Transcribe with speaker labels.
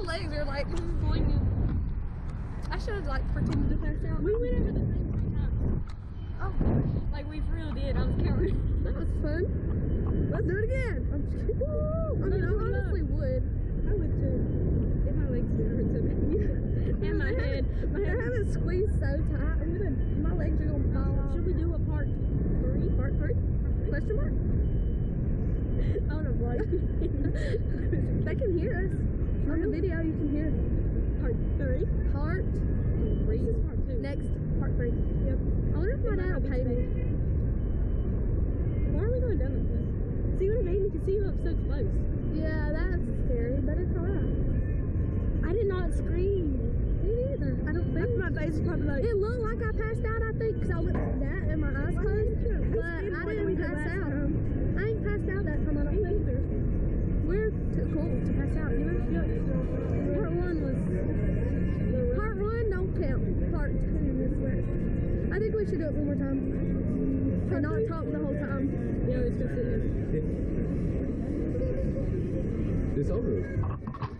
Speaker 1: My legs are like swinging. I should have like pretended to pass out.
Speaker 2: We went over the same three times.
Speaker 1: Oh,
Speaker 2: Like we for real did. I was counting.
Speaker 1: that was fun. Let's do it again. I'm just kidding. I mean, I honestly would.
Speaker 2: I would too. If my legs didn't hurt so bad. and my head. My
Speaker 1: I
Speaker 2: head.
Speaker 1: have it squeezed so tight. I'm gonna. My legs are gonna fall off.
Speaker 2: Should we do a part three?
Speaker 1: Part three? Question mark?
Speaker 2: Oh no, like
Speaker 1: They can hear us. On the video, you can hear
Speaker 2: part three.
Speaker 1: Part three.
Speaker 2: This is part two.
Speaker 1: Next, part three.
Speaker 2: Yep.
Speaker 1: I wonder if my dad will pay me.
Speaker 2: Why are we going down this? See what I mean? You can see you up so close.
Speaker 1: Yeah, that's scary, but it's alright.
Speaker 2: I did not scream.
Speaker 1: Me neither. I don't think.
Speaker 2: my face is probably like.
Speaker 1: It looked like I passed out, I think, because I went like that and my eyes closed. But I didn't pass out. I ain't passed out that time, I don't think. We're too cool to pass out, you know? Part one was. Part one don't count. Part two is where. I think we should do it one more time. And not talk the whole time.
Speaker 2: Yeah, it's just sitting there.
Speaker 3: It's over.